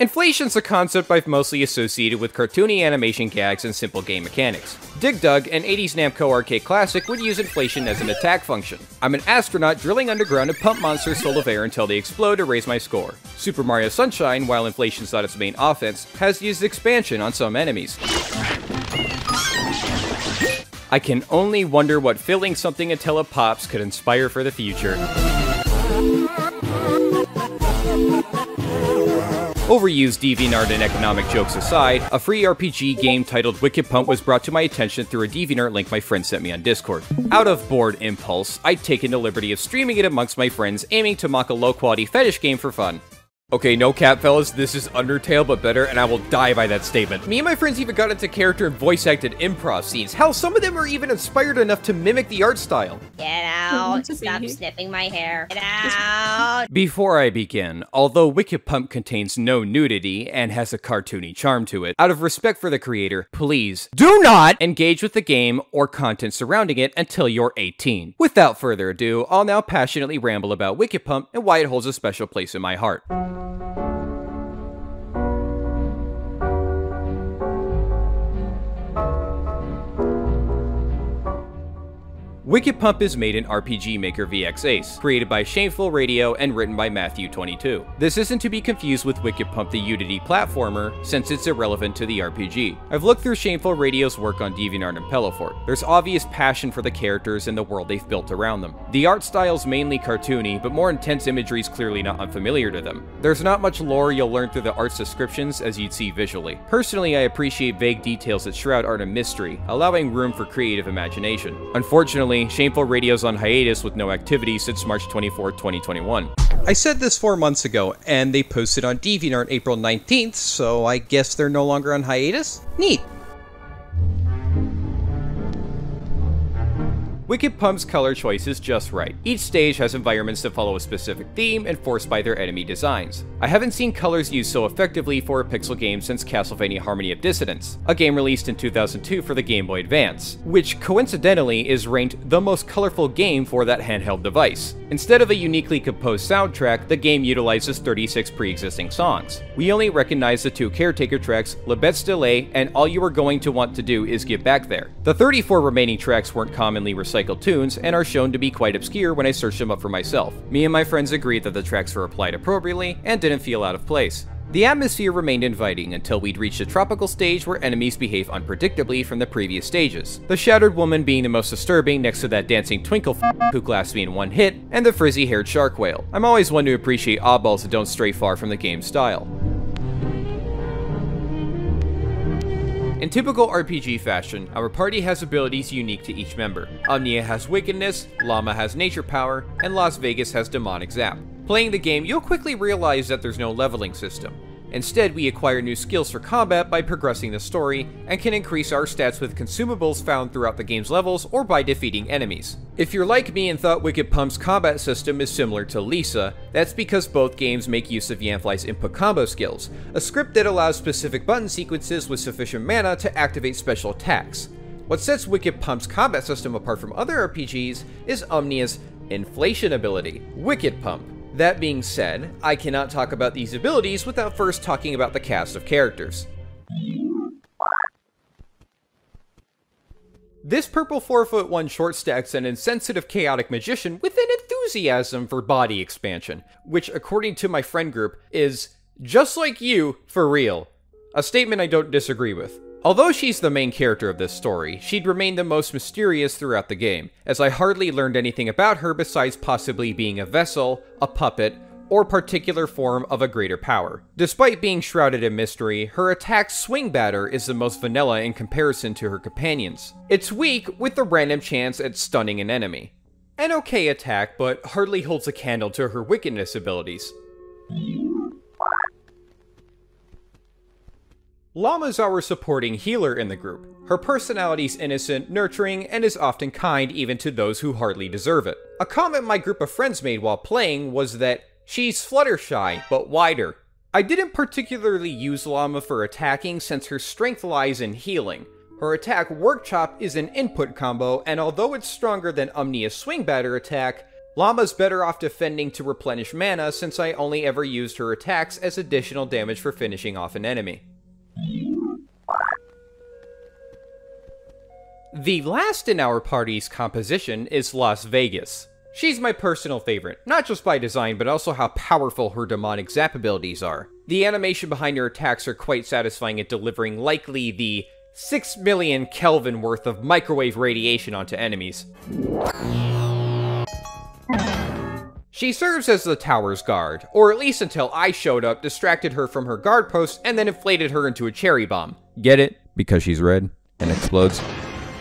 Inflation's a concept I've mostly associated with cartoony animation gags and simple game mechanics. Dig Dug, an 80s Namco arcade classic, would use inflation as an attack function. I'm an astronaut drilling underground to pump monsters full of air until they explode to raise my score. Super Mario Sunshine, while inflation's not its main offense, has used expansion on some enemies. I can only wonder what filling something until it pops could inspire for the future. Overused DeviantArt and economic jokes aside, a free RPG game titled Wicked Pump was brought to my attention through a DeviantArt link my friend sent me on Discord. Out of bored impulse, I'd taken the liberty of streaming it amongst my friends, aiming to mock a low-quality fetish game for fun. Okay, no cap, fellas, this is Undertale, but better, and I will die by that statement. Me and my friends even got into character and voice-acted improv scenes. Hell, some of them are even inspired enough to mimic the art style. Get out! Stop sniffing my hair. Get out! Before I begin, although Wicked Pump contains no nudity and has a cartoony charm to it, out of respect for the creator, please do not engage with the game or content surrounding it until you're 18. Without further ado, I'll now passionately ramble about Wicked Pump and why it holds a special place in my heart. Thank you. Wicked Pump is made in RPG Maker VX Ace, created by Shameful Radio and written by Matthew22. This isn't to be confused with Wicked Pump the Unity platformer, since it's irrelevant to the RPG. I've looked through Shameful Radio's work on DeviantArt and Pillowfort. There's obvious passion for the characters and the world they've built around them. The art style's mainly cartoony, but more intense imagery is clearly not unfamiliar to them. There's not much lore you'll learn through the art's descriptions as you'd see visually. Personally, I appreciate vague details that shroud art in mystery, allowing room for creative imagination. Unfortunately, Shameful Radio's on hiatus with no activity since March 24, 2021. I said this four months ago, and they posted on DeviantArt April 19th, so I guess they're no longer on hiatus? Neat. Wicked Pump's color choice is just right. Each stage has environments that follow a specific theme enforced by their enemy designs. I haven't seen colors used so effectively for a pixel game since Castlevania Harmony of Dissonance, a game released in 2002 for the Game Boy Advance, which coincidentally is ranked the most colorful game for that handheld device. Instead of a uniquely composed soundtrack, the game utilizes 36 pre-existing songs. We only recognize the two caretaker tracks, Le Bête Stille and All You Are Going to Want to Do Is Get Back There. The 34 remaining tracks weren't commonly recycled tunes and are shown to be quite obscure when I search them up for myself. Me and my friends agreed that the tracks were applied appropriately and didn't feel out of place. The atmosphere remained inviting until we'd reached a tropical stage where enemies behave unpredictably from the previous stages. The Shattered Woman being the most disturbing next to that dancing twinkle f- who glassed me in one hit, and the frizzy-haired shark whale. I'm always one to appreciate oddballs that don't stray far from the game's style. In typical RPG fashion, our party has abilities unique to each member. Umnia has Wickedness, Lauma has Nature Power, and Las Vegas has Demonic Zap. Playing the game, you'll quickly realize that there's no leveling system. Instead, we acquire new skills for combat by progressing the story, and can increase our stats with consumables found throughout the game's levels or by defeating enemies. If you're like me and thought Wicked Pump's combat system is similar to Lisa, that's because both games make use of Yanfly's input combo skills, a script that allows specific button sequences with sufficient mana to activate special attacks. What sets Wicked Pump's combat system apart from other RPGs is Umnia's inflation ability, Wicked Pump. That being said, I cannot talk about these abilities without first talking about the cast of characters. This purple 4 foot 1 short stack's an insensitive chaotic magician with an enthusiasm for body expansion, which according to my friend group is just like you for real. A statement I don't disagree with. Although she's the main character of this story, she'd remain the most mysterious throughout the game, as I hardly learned anything about her besides possibly being a vessel, a puppet, or particular form of a greater power. Despite being shrouded in mystery, her attack swing batter is the most vanilla in comparison to her companions. It's weak with the random chance at stunning an enemy. An okay attack, but hardly holds a candle to her wickedness abilities. Lauma's our supporting healer in the group. Her personality's innocent, nurturing, and is often kind even to those who hardly deserve it. A comment my group of friends made while playing was that she's Fluttershy, but wider. I didn't particularly use Lauma for attacking since her strength lies in healing. Her attack Work Chop is an input combo, and although it's stronger than Umnia's Swing Batter attack, Lauma's better off defending to replenish mana since I only ever used her attacks as additional damage for finishing off an enemy. The last in our party's composition is Las Vegas. She's my personal favorite, not just by design, but also how powerful her demonic zap abilities are. The animation behind her attacks are quite satisfying at delivering likely the 6 million Kelvin worth of microwave radiation onto enemies. She serves as the tower's guard, or at least until I showed up, distracted her from her guard post, and then inflated her into a cherry bomb. Get it? Because she's red and explodes.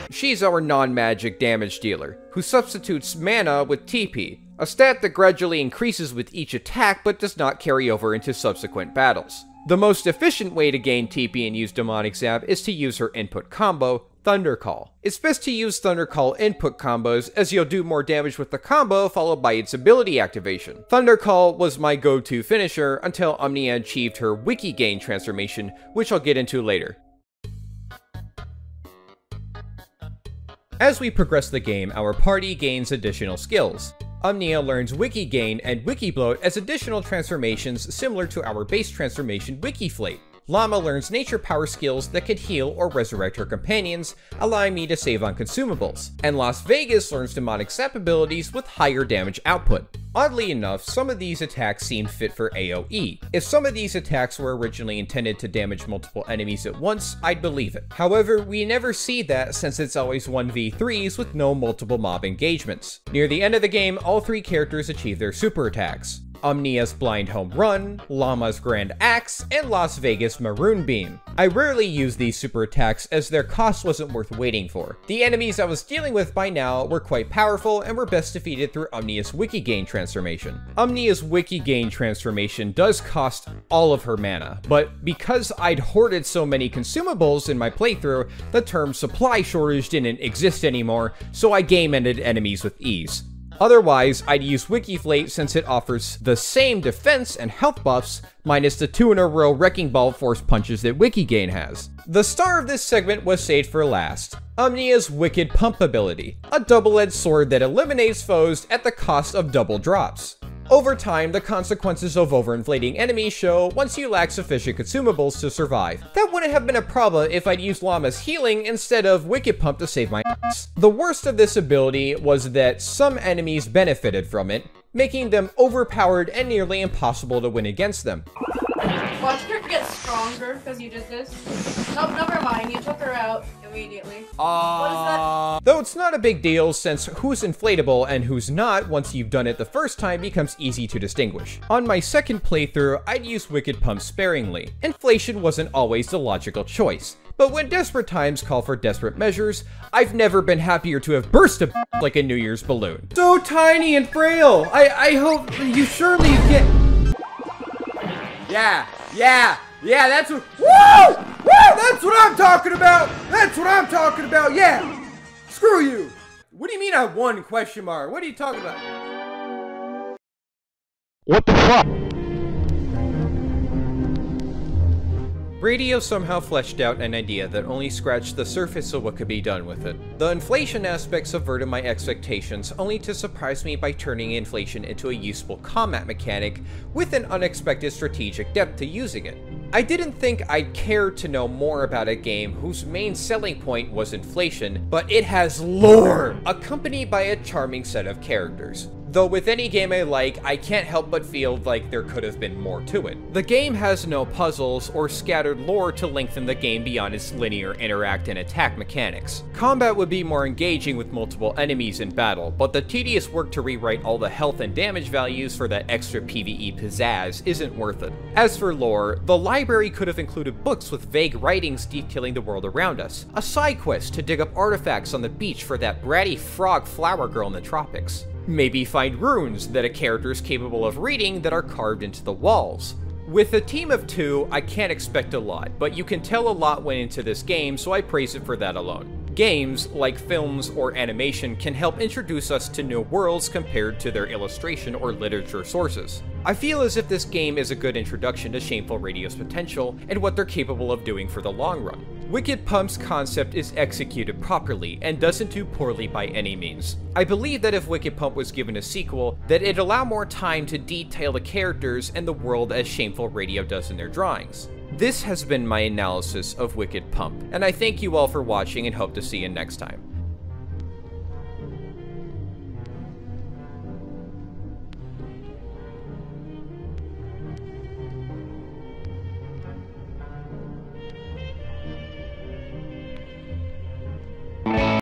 She's our non-magic damage dealer, who substitutes mana with TP, a stat that gradually increases with each attack but does not carry over into subsequent battles. The most efficient way to gain TP and use Demonic Zap is to use her input combo, Thunder Call. It's best to use Thunder Call input combos as you'll do more damage with the combo followed by its ability activation. Thunder Call was my go-to finisher until Umnia achieved her Wiki Gain transformation, which I'll get into later. As we progress the game, our party gains additional skills. Umnia learns Wiki Gain and Wiki Bloat as additional transformations similar to our base transformation Wikiflate. Lauma learns nature power skills that could heal or resurrect her companions, allowing me to save on consumables. And Las Vegas learns demonic zap abilities with higher damage output. Oddly enough, some of these attacks seem fit for AoE. If some of these attacks were originally intended to damage multiple enemies at once, I'd believe it. However, we never see that since it's always 1v3s with no multiple mob engagements. Near the end of the game, all three characters achieve their super attacks. Umnia's Blind Home Run, Lauma's Grand Axe, and Las Vegas Maroon Beam. I rarely use these super attacks as their cost wasn't worth waiting for. The enemies I was dealing with by now were quite powerful and were best defeated through Umnia's Wiki Gain transformation. Umnia's Wiki Gain transformation does cost all of her mana, but because I'd hoarded so many consumables in my playthrough, the term supply shortage didn't exist anymore, so I game ended enemies with ease. Otherwise, I'd use Wikiflate since it offers the same defense and health buffs, minus the two in a row Wrecking Ball force punches that Wikigain has. The star of this segment was saved for last. Umnia's Wicked Pump ability, a double-edged sword that eliminates foes at the cost of double drops. Over time, the consequences of overinflating enemies show once you lack sufficient consumables to survive. That wouldn't have been a problem if I'd used Lauma's healing instead of Wicked Pump to save my ass. The worst of this ability was that some enemies benefited from it, making them overpowered and nearly impossible to win against them. Watch her get stronger because you did this. Nope, never mind. You took her out immediately. Uh, Though it's not a big deal since who's inflatable and who's not once you've done it the first time becomes easy to distinguish. On my second playthrough, I'd use Wicked Pump sparingly. Inflation wasn't always the logical choice. But when desperate times call for desperate measures, I've never been happier to have burst a like a New Year's balloon. So tiny and frail! I, I hope you surely get... Yeah, yeah, yeah, that's what. Woo! Woo! That's what I'm talking about! That's what I'm talking about, yeah! Screw you! What do you mean I won, question mark? What are you talking about? What the fuck? Radio somehow fleshed out an idea that only scratched the surface of what could be done with it. The inflation aspect subverted my expectations, only to surprise me by turning inflation into a useful combat mechanic with an unexpected strategic depth to using it. I didn't think I'd care to know more about a game whose main selling point was inflation, but it has lore, accompanied by a charming set of characters. Though with any game I like, I can't help but feel like there could have been more to it. The game has no puzzles or scattered lore to lengthen the game beyond its linear interact and attack mechanics. Combat would be more engaging with multiple enemies in battle, but the tedious work to rewrite all the health and damage values for that extra PvE pizzazz isn't worth it. As for lore, the library could have included books with vague writings detailing the world around us, a side quest to dig up artifacts on the beach for that bratty frog flower girl in the tropics, Maybe find runes that a character is capable of reading that are carved into the walls. With a team of two, I can't expect a lot, but you can tell a lot went into this game, so I praise it for that alone. Games, like films or animation, can help introduce us to new worlds compared to their illustration or literature sources. I feel as if this game is a good introduction to Shameful Radio's potential and what they're capable of doing for the long run. Wicked Pump's concept is executed properly and doesn't do poorly by any means. I believe that if Wicked Pump was given a sequel, that it'd allow more time to detail the characters and the world as Shameful Radio does in their drawings. This has been my analysis of Wicked Pump, and I thank you all for watching and hope to see you next time.